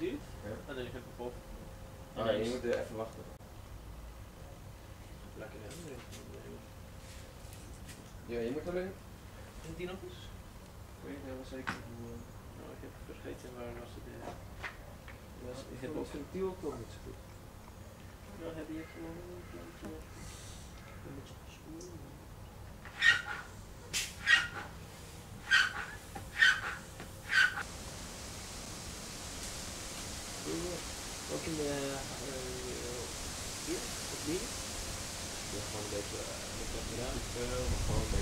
en dan lig ik op ja, je moet er even wachten. Lekker hè? Ja, je moet alleen. Is die nog eens? Ik weet niet helemaal zeker hoe. eh, Nou, ik heb vergeten waar was het was ik heb heb ook- het ventiel ook nog niet zo goed. Nou, heb je gewoon een Welcome to uh, uh, here, with me. Welcome back to uh, the Capitan.